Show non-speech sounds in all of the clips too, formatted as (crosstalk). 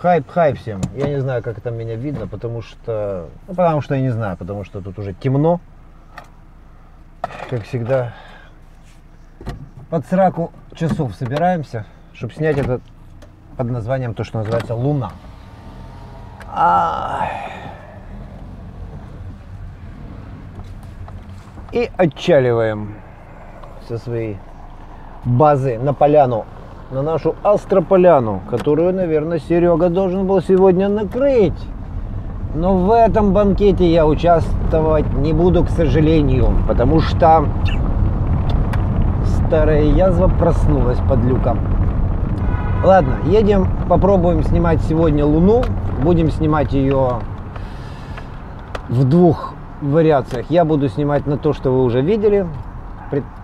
Хайп, хайп всем. Я не знаю, как там меня видно, потому что... Ну, потому что я не знаю, потому что тут уже темно. Как всегда, под сраку часов собираемся, чтобы снять этот под названием то, что называется Луна. А... И отчаливаем со своей базы на поляну, на нашу астрополяну, которую, наверное, Серега должен был сегодня накрыть. Но в этом банкете я участвовать не буду, к сожалению, потому что старая язва проснулась под люком. Ладно, едем, попробуем снимать сегодня Луну. Будем снимать ее в двух вариациях. Я буду снимать на то, что вы уже видели.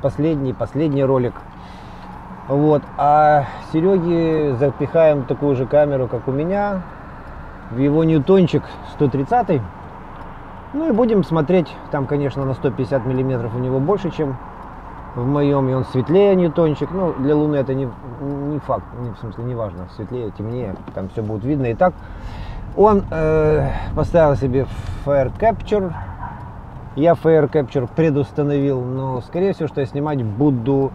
Последний, последний ролик. Вот. А Сереге запихаем такую же камеру, как у меня. В его ньютончик 130. Ну и будем смотреть. Там, конечно, на 150 миллиметров у него больше, чем в моем. И он светлее ньютончик. Ну, для Луны это не, не факт. Не, в смысле, не важно. Светлее, темнее. Там все будет видно и так. Он э, поставил себе Fire Capture я Fire Capture предустановил, но скорее всего, что я снимать буду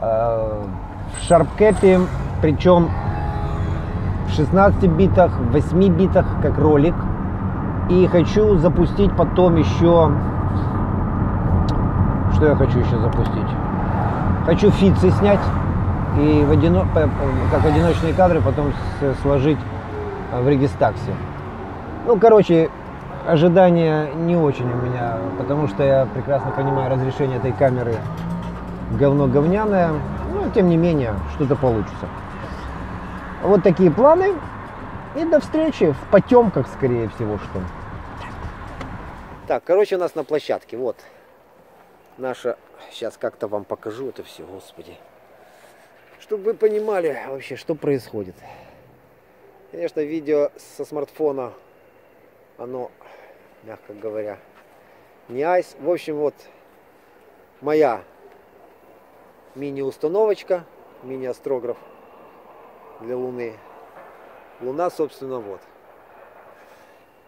в SharpCap, причем в 16 битах, в 8 битах, как ролик. И хочу запустить потом еще... Что я хочу еще запустить? Хочу фицы снять и в одино... как одиночные кадры потом сложить в Регистаксе. Ну, короче, ожидания не очень у меня, потому что я прекрасно понимаю разрешение этой камеры говно говняное, но тем не менее что-то получится. Вот такие планы. И до встречи в потемках, скорее всего, что. Так, короче, у нас на площадке, вот. Наша, сейчас как-то вам покажу это все, господи. Чтобы вы понимали вообще, что происходит. Конечно, видео со смартфона, оно мягко говоря, не айс. В общем, вот моя мини-установочка, мини-астрограф для Луны. Луна, собственно, вот.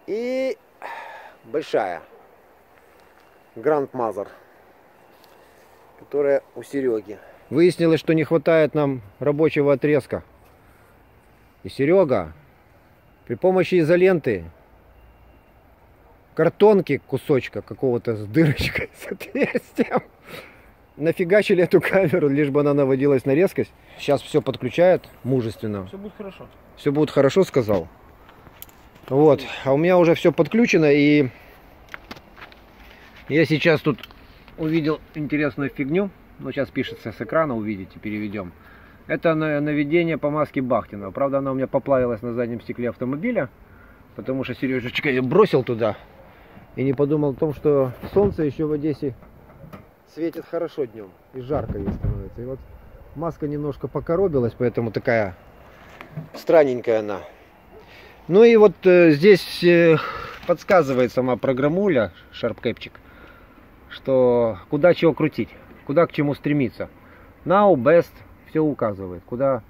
И большая Grand Mother, которая у Сереги. Выяснилось, что не хватает нам рабочего отрезка. И Серега при помощи изоленты картонки кусочка какого-то с дырочкой, (laughs) с отверстием. Нафигачили эту (laughs) камеру, лишь бы она наводилась на резкость. Сейчас все подключает мужественно. Все будет хорошо. Все будет хорошо, сказал. Вот. А у меня уже все подключено и я сейчас тут увидел интересную фигню. Ну, сейчас пишется с экрана, увидите, переведем. Это наведение по маске Бахтина. Правда, она у меня поплавилась на заднем стекле автомобиля, потому что Сережечка бросил туда и не подумал о том, что солнце еще в Одессе светит хорошо днем и жарко ей становится. И вот маска немножко покоробилась, поэтому такая странненькая она. Ну и вот э, здесь э, подсказывает сама программуля, шарпкэпчик, что куда чего крутить, куда к чему стремиться. Now, best, все указывает, куда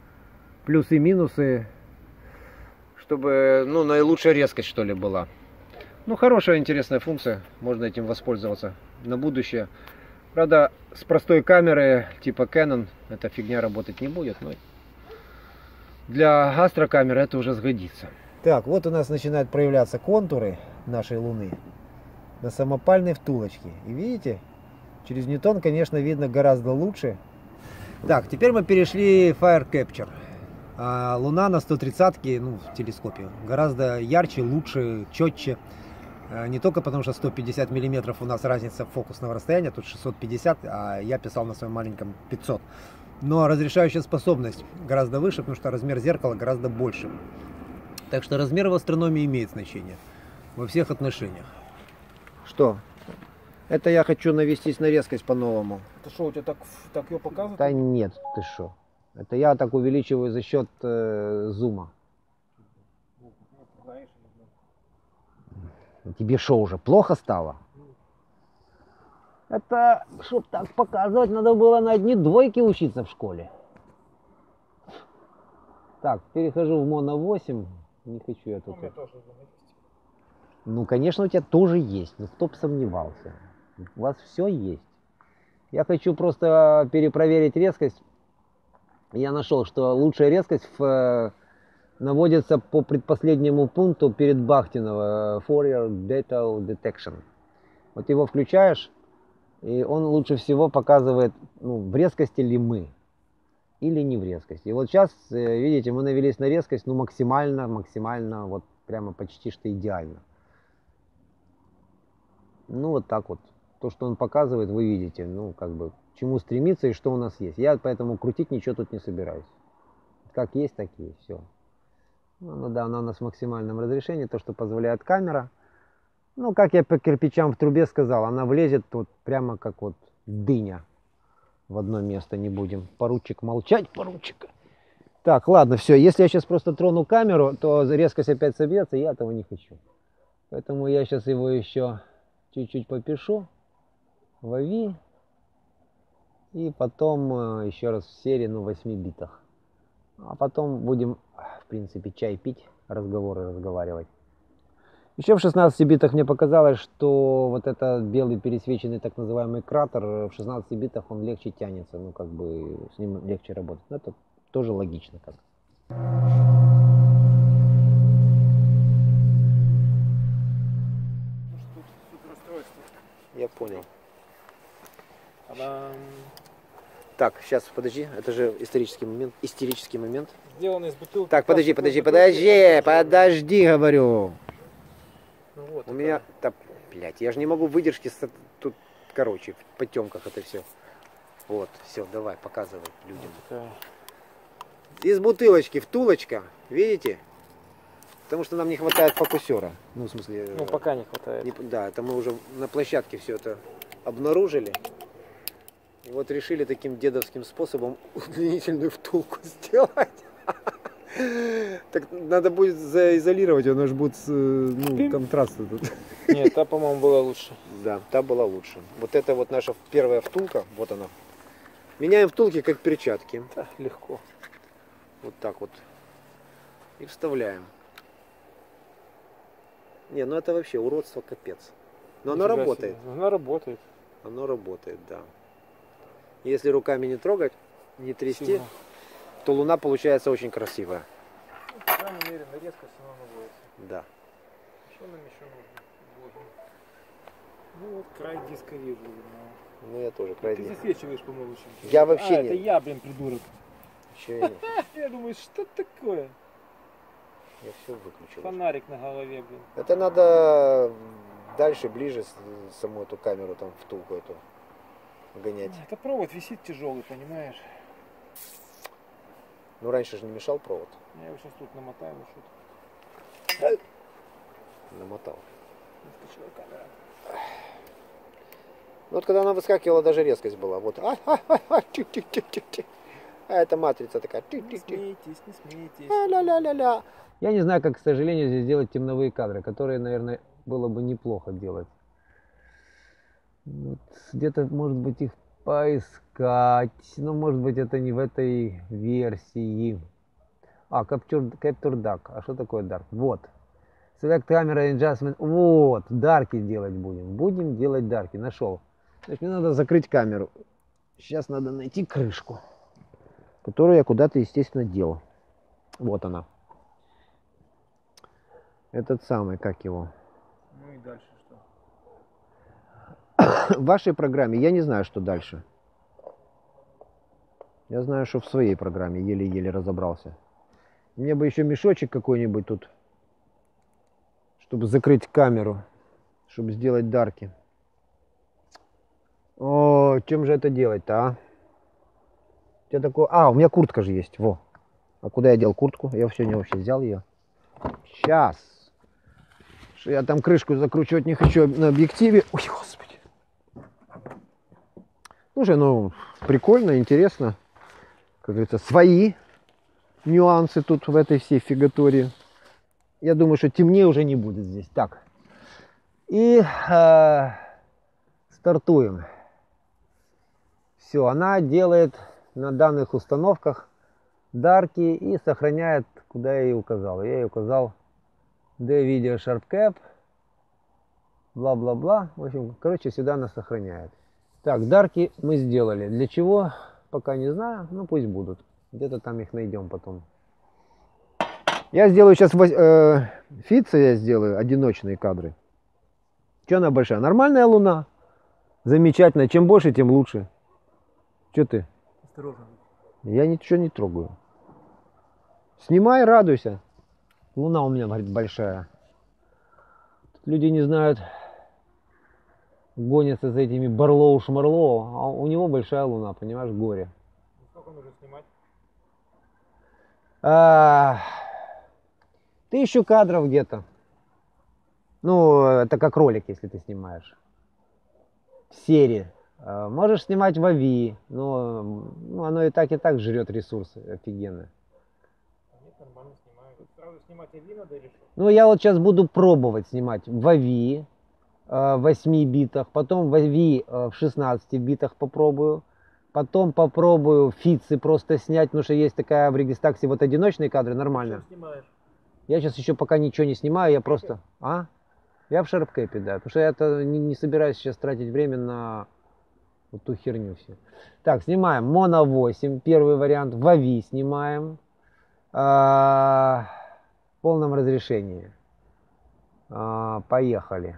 плюсы и минусы, чтобы ну, наилучшая резкость что ли была. Ну, хорошая, интересная функция. Можно этим воспользоваться на будущее. Правда, с простой камеры типа Canon эта фигня работать не будет. Но для астрокамеры это уже сгодится. Так, вот у нас начинают проявляться контуры нашей Луны на самопальной втулочке. И видите, через Ньютон, конечно, видно гораздо лучше. Так, теперь мы перешли Fire Capture. А Луна на 130 ну, в телескопе гораздо ярче, лучше, четче. Э, не только потому, что 150 миллиметров у нас разница фокусного расстояния, тут 650, а я писал на своем маленьком 500. Но разрешающая способность гораздо выше, потому что размер зеркала гораздо больше. Так что размер в астрономии имеет значение во всех отношениях. Что? Это я хочу навестись на резкость по-новому. Это что, у тебя так, так ее показывает? Да нет, ты что. Это я так увеличиваю за счет э, зума. Тебе что, уже плохо стало? Это, чтоб так показывать, надо было на одни двойки учиться в школе. Так, перехожу в моно 8. Не хочу я тут. думаю. Ну, конечно, у тебя тоже есть, но кто бы сомневался. У вас все есть. Я хочу просто перепроверить резкость. Я нашел, что лучшая резкость в, э, наводится по предпоследнему пункту перед Бахтинова. э, Fourier Data Detection. Вот его включаешь, и он лучше всего показывает, ну, в резкости ли мы или не в резкости. И вот сейчас, э, видите, мы навелись на резкость, ну, максимально, максимально, вот прямо почти что идеально. Ну, вот так вот. То, что он показывает, вы видите, ну, как бы, к чему стремиться и что у нас есть. Я поэтому крутить ничего тут не собираюсь. Как есть, так и есть, все. Ну, да, она у нас в максимальном разрешении, то, что позволяет камера. Ну, как я по кирпичам в трубе сказал, она влезет вот прямо как вот дыня в одно место, не будем. Поручик молчать, поручик. Так, ладно, все. Если я сейчас просто трону камеру, то резкость опять собьется, я этого не хочу. Поэтому я сейчас его еще чуть-чуть попишу в AVI. И потом э, еще раз в серии, ну, 8 битах. А потом будем, в принципе, чай пить, разговоры разговаривать. Еще в 16 битах мне показалось, что вот этот белый пересвеченный так называемый кратер э, в 16 битах он легче тянется, ну как бы с ним легче работать. Но это тоже логично как. Я понял. Она Так, сейчас, подожди, это же исторический момент, истерический момент. сделана из бутылки. Так, подожди, подожди, подожди, подожди, говорю. Ну вот, У меня, да, блядь, я же не могу выдержки с- тут, короче, в потемках это все. Вот, все, давай, показывай людям. такая. Из бутылочки втулочка, видите? Потому что нам не хватает фокусера. Ну, в смысле... Ну, э, пока не хватает. не- да, это мы уже на площадке все это обнаружили. И вот решили таким дедовским способом (laughs) удлинительную втулку сделать. (laughs) Так надо будет заизолировать, оно же будет, э, ну, контраст тут. (laughs) Нет, та, по-моему, была лучше. Да, та была лучше. Вот это вот наша первая втулка, вот она. Меняем втулки как перчатки. Да, легко. Вот так вот. И вставляем. Не, ну это вообще уродство капец. Но оно Нифига работает. себе. Она работает. Оно работает, да. Если руками не трогать, не трясти, Сильно. то луна получается очень красивая. Ну, По крайней мере, резкость она наводится. Да. Что нам еще нужно? Ну вот край диска вижу. но- Ну я тоже Ты крайне. засвечиваешь, по-моему, чем-то. Я вообще а, не- это я, блин, придурок. Еще (laughs) я, думаю, что такое? я все выключил. Фонарик на голове, блин. Это надо дальше, ближе саму эту камеру, там втулку эту гонять. Это провод висит тяжелый, понимаешь? Ну раньше же не мешал провод. Я его сейчас тут намотаю на что-то. Намотал. Ну вот когда она выскакивала, даже резкость была. Вот. А, а, а, а. А это матрица такая. Не смейтесь, не смейтесь. А, ля-ля-ля-ля. Я не знаю, как, к сожалению, здесь делать темновые кадры, которые, наверное, было бы неплохо делать. Вот где-то, может быть, их поискать. Но, может быть, это не в этой версии. А, Capture, Capture Dark. А что такое Dark? Вот. Select Camera Adjustment. Вот, дарки делать будем. Будем делать дарки. Нашел. Значит, мне надо закрыть камеру. Сейчас надо найти крышку, которую я куда-то, естественно, делал. Вот она. Этот самый, как его? Ну и дальше? (coughs) В вашей программе я не знаю, что дальше. Я знаю, что в своей программе еле-еле разобрался. Мне бы еще мешочек какой-нибудь тут, чтобы закрыть камеру, чтобы сделать дарки. О, чем же это делать-то, а? У тебя такое... А, у меня куртка же есть, во. А куда я дел куртку? Я сегодня вообще взял ее. Сейчас. Что я там крышку закручивать не хочу на объективе. Ой, господи. Слушай, ну, прикольно, интересно. Как говорится, свои нюансы тут в этой всей фигатории. Я думаю, что темнее уже не будет здесь. Так. И э, стартуем. Все, она делает на данных установках дарки и сохраняет, куда я ей указал. Я ей указал D-Video SharpCap, бла-бла-бла. В общем, короче, всегда нас сохраняет. Так, дарки мы сделали. Для чего? Пока не знаю, ну пусть будут. Где-то там их найдем потом. Я сделаю сейчас э, фицы, я сделаю одиночные кадры. Что она большая? Нормальная луна. Замечательно. Чем больше, тем лучше. Что ты? Осторожно. Я ничего не трогаю. Снимай, радуйся. Луна у меня, говорит, большая. Тут люди не знают, гонятся за этими Барлоу-Шмарлоу, а у него большая луна, понимаешь, горе. Сколько нужно снимать? А, тысячу кадров где-то. Ну, это как ролик, если ты снимаешь. В серии. А, Можешь снимать в AVI, но ну, оно и так, и так жрет ресурсы офигенно. Нет, нормально снимаю. Сразу снимать один надо или что? Ну, я вот сейчас буду пробовать снимать в в 8 битах, потом в AVI э, в 16 битах попробую, потом попробую фицы просто снять, потому что есть такая в Регистаксе вот одиночные кадры, нормально. Что снимаешь? Я сейчас еще пока ничего не снимаю, я просто... А? Я в шарпкэпе, да, потому что я это не, не собираюсь сейчас тратить время на вот ту херню все. Так, снимаем Mono 8, первый вариант, в AVI снимаем. А, в полном разрешении. А, поехали.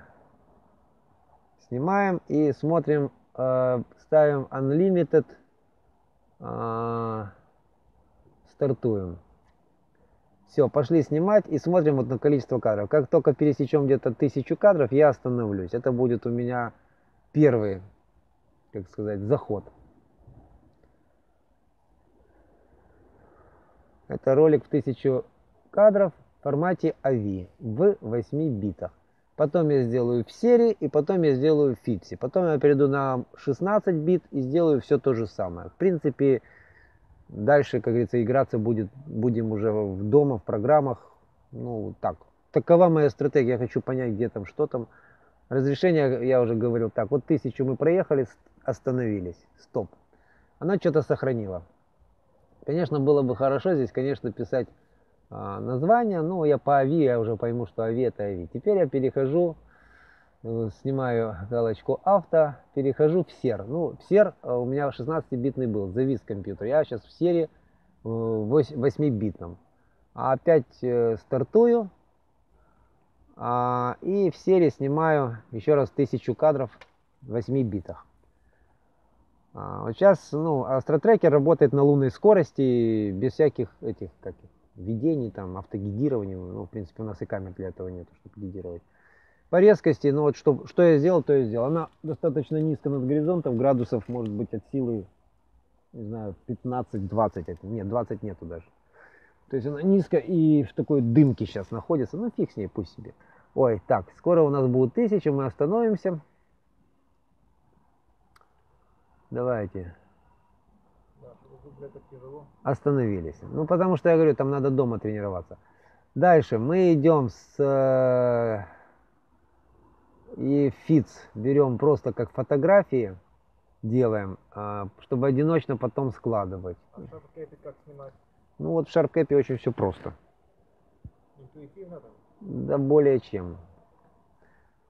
Снимаем и смотрим, а, ставим Unlimited, а, стартуем. Все, пошли снимать и смотрим вот на количество кадров. Как только пересечем где-то тысячу кадров, я остановлюсь. Это будет у меня первый, как сказать, заход. Это ролик в тысячу кадров в формате AVI в 8 битах. Потом я сделаю в серии и потом я сделаю в фиксе. Потом я перейду на 16 бит и сделаю все то же самое. В принципе, дальше, как говорится, играться будет, будем уже в дома, в программах. Ну, так. Такова моя стратегия. Я хочу понять, где там, что там. Разрешение, я уже говорил, так, вот тысячу мы проехали, остановились, стоп. Она что-то сохранила. Конечно, было бы хорошо здесь, конечно, писать название, но я по АВИ, я уже пойму, что АВИ это АВИ. Теперь я перехожу, э, снимаю галочку авто, перехожу в сер. Ну, в э, у меня 16-битный был, завис компьютер. Я сейчас в э, 8-битном. А опять э, стартую, а, и в серии снимаю еще раз 1000 кадров в 8 битах. А, сейчас, ну, Astrotracker работает на лунной скорости, без всяких этих, как их, введений, там, автогидирования. Ну, в принципе, у нас и камер для этого нет, чтобы гидировать. По резкости, ну вот что, что я сделал, то я сделал. Она достаточно низко над горизонтом, градусов может быть от силы, не знаю, 15-20, это- нет, 20 нету даже. То есть она низко и в такой дымке сейчас находится, ну фиг с ней, пусть себе. Ой, так, скоро у нас будет тысяча, мы остановимся. Давайте, Да, чтобы для так тяжело. Остановились. Ну, потому что я говорю, там надо дома тренироваться. Дальше мы идем с... э, И фиц берем просто как фотографии, делаем, а, чтобы одиночно потом складывать. А шапкэпи как снимать? Ну вот в шаркэпе очень все просто. Интуитивно там? Да более чем.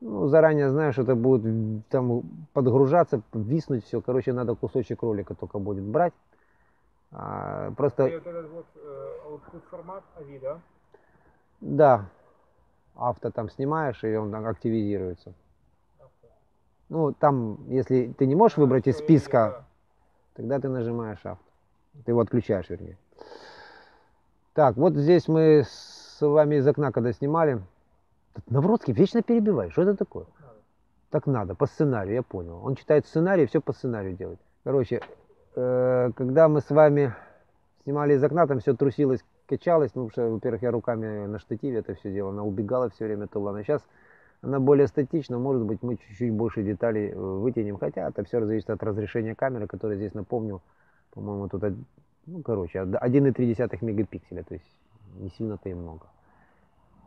Ну, заранее знаю, что это будет там подгружаться, виснуть все. Короче, надо кусочек ролика только будет брать. А, И просто, вот этот вот э, output формат AVI, да? да, авто там снимаешь, и он там активизируется. Авто. Ну, там, если ты не можешь выбрать из А, списка, да. тогда ты нажимаешь авто. Ты его отключаешь, вернее. Так, вот здесь мы с вами из окна, когда снимали. Навродский вечно перебивает. Что это такое? Надо. Так надо, по сценарию, я понял. Он читает сценарий, все по сценарию делает. Короче, когда мы с вами снимали из окна, там все трусилось, качалось. Ну, что, во-первых, я руками на штативе это все делал. Она убегала все время то ладно. Сейчас она более статична, может быть, мы чуть-чуть больше деталей э, вытянем. Хотя это все зависит от разрешения камеры, которая здесь, напомню, по-моему, тут, ну, короче, од- 1,3 мегапикселя, то есть не сильно-то и много.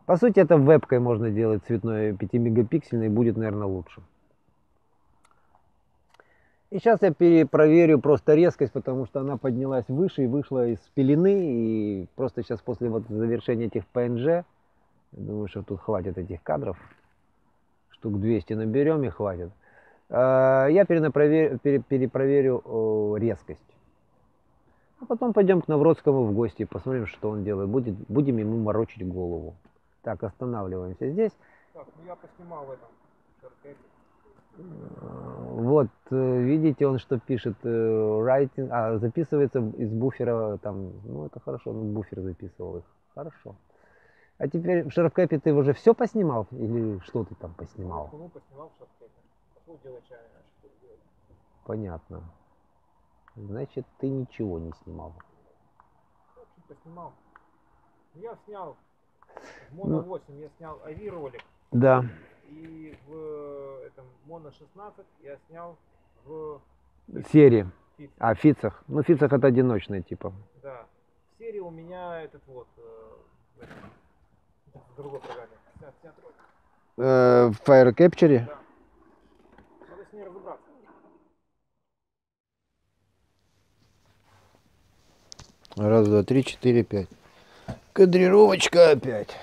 По сути, это вебкой можно делать цветной 5-мегапиксельный, будет, наверное, лучше. И сейчас я перепроверю просто резкость, потому что она поднялась выше и вышла из пелены. И просто сейчас после вот завершения этих PNG Думаю, что тут хватит этих кадров. Штук 200 наберем и хватит. А, я перепроверю резкость. А потом пойдем к Навродскому в гости, посмотрим, что он делает. Будет, будем ему морочить голову. Так, останавливаемся здесь. Так, ну я поснимал в этом Вот, э, видите, он что пишет, writing, э, а записывается из буфера, там, ну это хорошо, ну буфер записывал их, хорошо. А теперь в шарпкэпе ты уже все поснимал или что ты там поснимал? Ну, поснимал в делать чай, Понятно. Значит, ты ничего не снимал. Чуть поснимал. Я снял в Моно 8, ну, я снял Ави ролик. Да. И в этом Моно 16 я снял в серии. Фицах. А, Фицах. Ну, Фицах это одиночные типа. Да. В серии у меня этот вот э, в другой программе. Э, в Fire Capture? Да. Надо с ней разобраться. Раз, два, три, четыре, пять. Кадрировочка опять.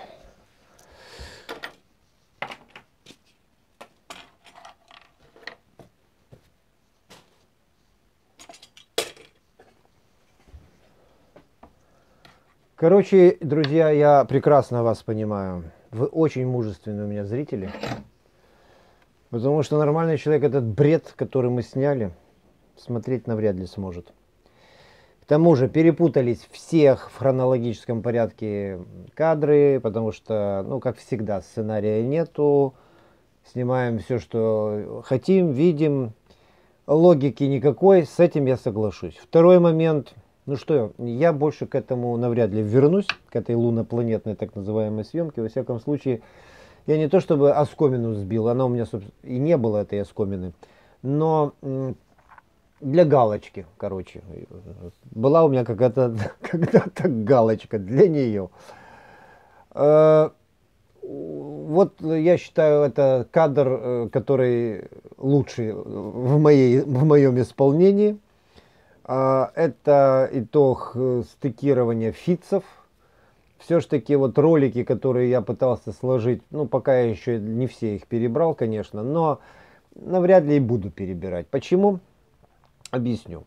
Короче, друзья, я прекрасно вас понимаю. Вы очень мужественные у меня зрители. Потому что нормальный человек этот бред, который мы сняли, смотреть навряд ли сможет. К тому же перепутались всех в хронологическом порядке кадры, потому что, ну, как всегда, сценария нету. Снимаем все, что хотим, видим. Логики никакой, с этим я соглашусь. Второй момент. Ну что, я больше к этому навряд ли вернусь, к этой лунопланетной так называемой съемке. Во всяком случае, я не то чтобы оскомину сбил, она у меня и не было этой оскомины, но для галочки, короче. Была у меня какая-то (laughs) когда-то галочка для нее. Э, вот я считаю, это кадр, э, который лучший в, моей, в моем исполнении. А, это итог э, стыкирования фицев. Все-таки вот ролики, которые я пытался сложить, ну пока я еще не все их перебрал, конечно, но навряд ли и буду перебирать. Почему? Объясню.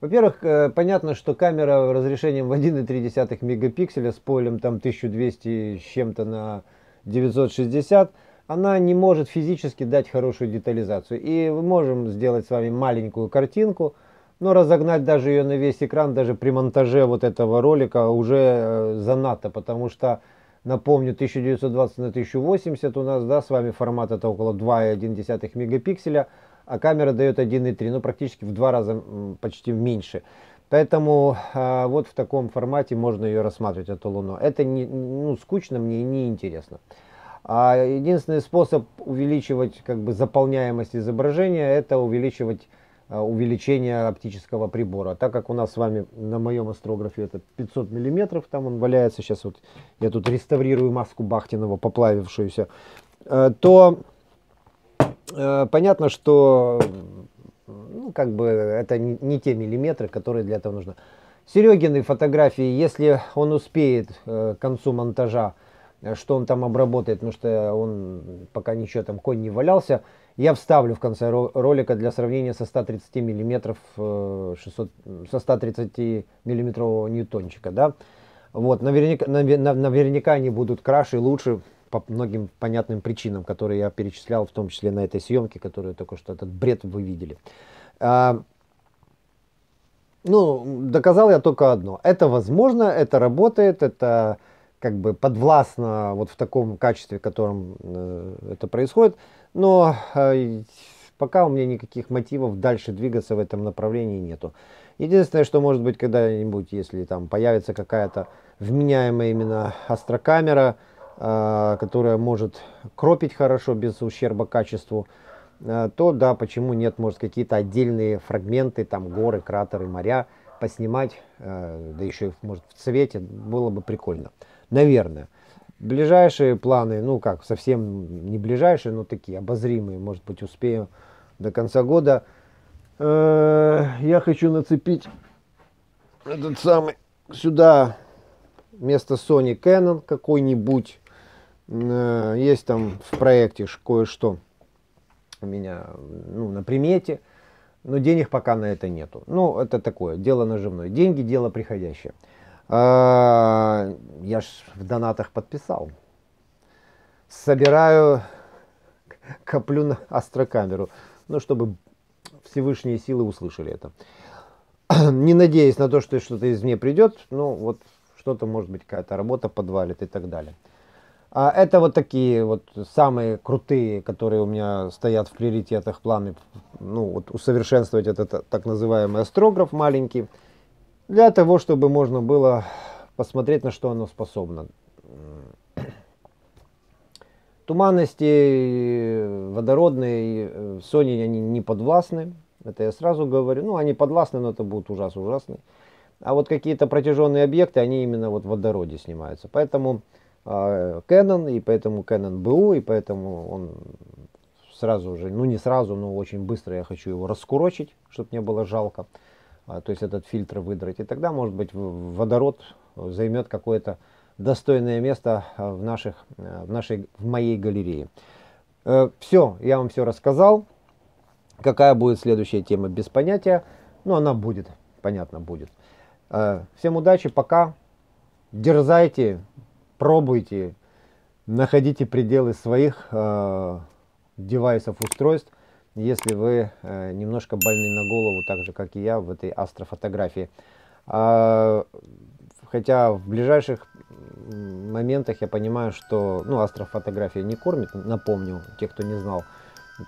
Во-первых, э, понятно, что камера разрешением в 1,3 мегапикселя с полем там 1200 с чем-то на 960, она не может физически дать хорошую детализацию. И мы можем сделать с вами маленькую картинку, но разогнать даже ее на весь экран, даже при монтаже вот этого ролика уже э, занадто, потому что, напомню, 1920 на 1080 у нас, да, с вами формат это около 2,1 мегапикселя, а камера дает 1,3, ну практически в два раза почти меньше. Поэтому э, вот в таком формате можно ее рассматривать, эту Луну. Это не, ну, скучно мне и не интересно. А единственный способ увеличивать как бы заполняемость изображения, это увеличивать э, увеличение оптического прибора. Так как у нас с вами на моем астрографе это 500 миллиметров, там он валяется, сейчас вот я тут реставрирую маску Бахтинова, поплавившуюся, э, то Э, понятно, что ну, как бы это не, не те миллиметры, которые для этого нужны. Серегины фотографии, если он успеет к концу монтажа, что он там обработает, потому что он пока ничего там конь не валялся, я вставлю в конце ролика для сравнения со 130 миллиметров 600, со 130 миллиметрового ньютончика, да. Вот, наверняка, наверняка они будут краше и лучше, по многим понятным причинам, которые я перечислял, в том числе на этой съемке, которую только что этот бред вы видели. А, ну, доказал я только одно. Это возможно, это работает, это как бы подвластно вот в таком качестве, в котором э, это происходит. Но э, пока у меня никаких мотивов дальше двигаться в этом направлении нету. Единственное, что может быть когда-нибудь, если там появится какая-то вменяемая именно астрокамера, а, которая может кропить хорошо без ущерба качеству, а, то да, почему нет, может какие-то отдельные фрагменты, там горы, кратеры, моря поснимать, да еще может в цвете, было бы прикольно. Наверное. Ближайшие планы, ну как, совсем не ближайшие, но такие обозримые, может быть успею до конца года. Э, я хочу нацепить этот самый сюда вместо Sony Canon какой-нибудь Э, есть там в проекте кое-что у меня ну, на примете, но денег пока на это нету. Ну, это такое, дело наживное. Деньги – дело приходящее. А, я ж в донатах подписал. Собираю, (laughs) коплю на астрокамеру, ну, чтобы Всевышние силы услышали это. (clears throat) Не надеясь на то, что что-то из мне придет, ну, вот что-то, может быть, какая-то работа подвалит и так далее. А это вот такие вот самые крутые, которые у меня стоят в приоритетах планы, ну вот усовершенствовать этот так называемый астрограф маленький, для того, чтобы можно было посмотреть, на что оно способно. Туманности водородные э, Sony они не подвластны, это я сразу говорю. Ну, они подвластны, но это будут ужасно ужасные. А вот какие-то протяженные объекты, они именно вот в водороде снимаются. Поэтому э, Canon, и поэтому Canon BU, и поэтому он сразу же, ну не сразу, но очень быстро я хочу его раскурочить, чтобы не было жалко. А, то есть этот фильтр выдрать. И тогда, может быть, водород займет какое-то достойное место а, в, наших, а, в, нашей, в моей галерее. Э, все, я вам все рассказал. Какая будет следующая тема, без понятия. Но она будет, понятно, будет. Э, всем удачи, пока. Дерзайте, пробуйте, находите пределы своих э, девайсов, устройств, если вы э, немножко больны на голову, так же, как и я в этой астрофотографии. А, хотя в ближайших моментах я понимаю, что ну, астрофотография не кормит, напомню, те, кто не знал.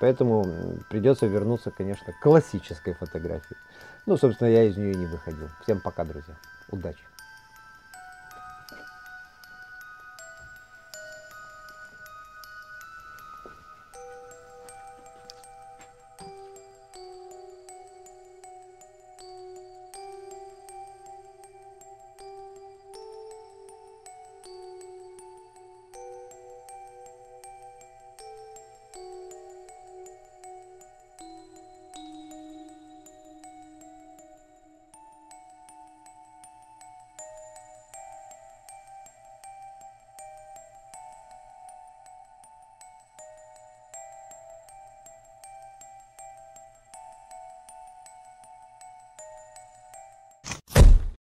Поэтому придется вернуться, конечно, к классической фотографии. Ну, собственно, я из нее не выходил. Всем пока, друзья. Удачи.